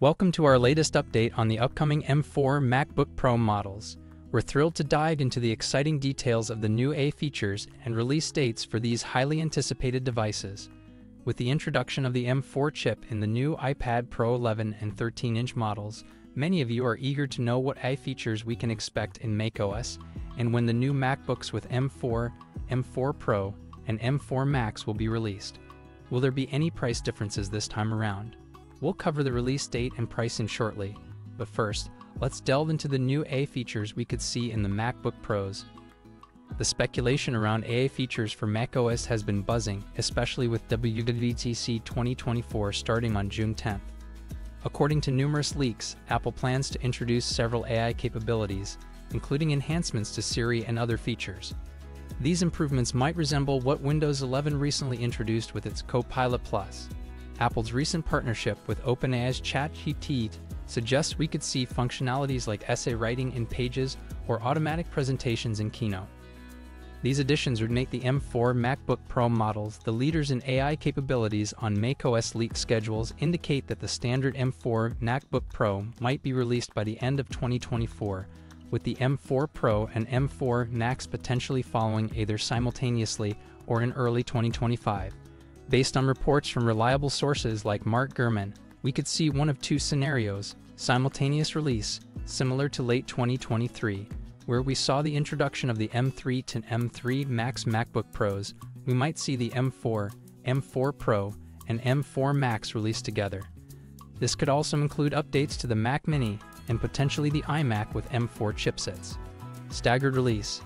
Welcome to our latest update on the upcoming M4 MacBook Pro models. We're thrilled to dive into the exciting details of the new AI features and release dates for these highly anticipated devices. With the introduction of the M4 chip in the new iPad Pro 11 and 13 inch models, many of you are eager to know what AI features we can expect in macOS and when the new MacBooks with M4, M4 Pro, and M4 Max will be released. Will there be any price differences this time around? We'll cover the release date and pricing shortly, but first, let's delve into the new AI features we could see in the MacBook Pros. The speculation around AI features for macOS has been buzzing, especially with WWDC 2024 starting on June 10th. According to numerous leaks, Apple plans to introduce several AI capabilities, including enhancements to Siri and other features. These improvements might resemble what Windows 11 recently introduced with its Copilot Plus. Apple's recent partnership with OpenAI's ChatGPT suggests we could see functionalities like essay writing in Pages or automatic presentations in Keynote. These additions would make the M4 MacBook Pro models the leaders in AI capabilities on macOS leak schedules indicate that the standard M4 MacBook Pro might be released by the end of 2024, with the M4 Pro and M4 Max potentially following either simultaneously or in early 2025. Based on reports from reliable sources like Mark Gurman, we could see one of two scenarios simultaneous release, similar to late 2023, where we saw the introduction of the M3 to M3 Max MacBook Pros, we might see the M4, M4 Pro, and M4 Max released together. This could also include updates to the Mac Mini and potentially the iMac with M4 chipsets. Staggered release.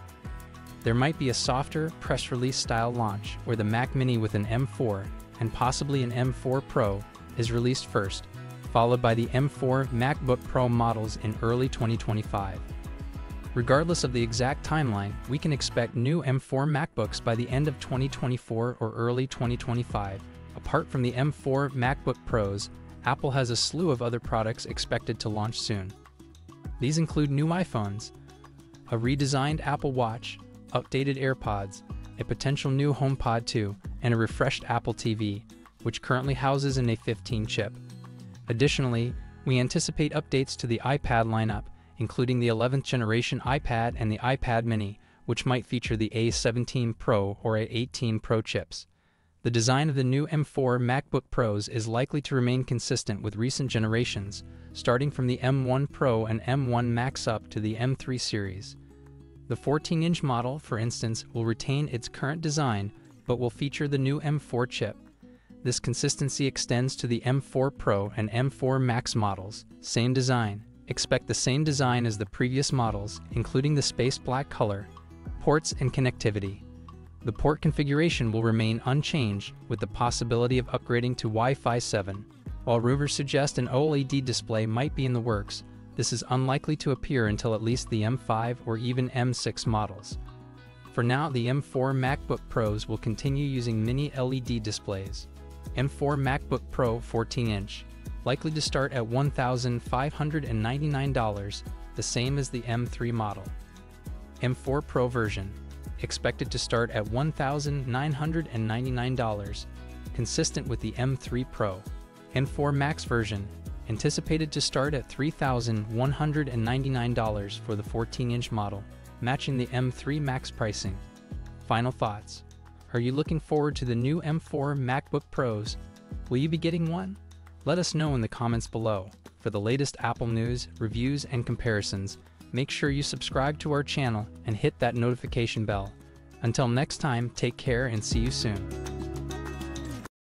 There might be a softer, press release style launch where the Mac Mini with an M4 and possibly an M4 Pro is released first, followed by the M4 MacBook Pro models in early 2025. Regardless of the exact timeline, we can expect new M4 MacBooks by the end of 2024 or early 2025. Apart from the M4 MacBook Pros, Apple has a slew of other products expected to launch soon. These include new iPhones, a redesigned Apple Watch, updated AirPods, a potential new HomePod 2, and a refreshed Apple TV, which currently houses an A15 chip. Additionally, we anticipate updates to the iPad lineup, including the 11th generation iPad and the iPad mini, which might feature the A17 Pro or A18 Pro chips. The design of the new M4 MacBook Pros is likely to remain consistent with recent generations, starting from the M1 Pro and M1 Max up to the M3 series. The 14 inch model, for instance, will retain its current design but will feature the new M4 chip. This consistency extends to the M4 Pro and M4 Max models, same design, Expect the same design as the previous models, including the space black color, ports, and connectivity. The port configuration will remain unchanged with the possibility of upgrading to Wi-Fi 7. While rumors suggest an OLED display might be in the works, this is unlikely to appear until at least the M5 or even M6 models. For now, the M4 MacBook Pros will continue using mini LED displays. M4 MacBook Pro 14 inch likely to start at $1,599, the same as the M3 model. M4 Pro version, expected to start at $1,999, consistent with the M3 Pro. M4 Max version, anticipated to start at $3,199 for the 14-inch model, matching the M3 Max pricing. Final thoughts. Are you looking forward to the new M4 MacBook Pros? Will you be getting one? Let us know in the comments below. For the latest Apple news, reviews, and comparisons, make sure you subscribe to our channel and hit that notification bell. Until next time, take care and see you soon.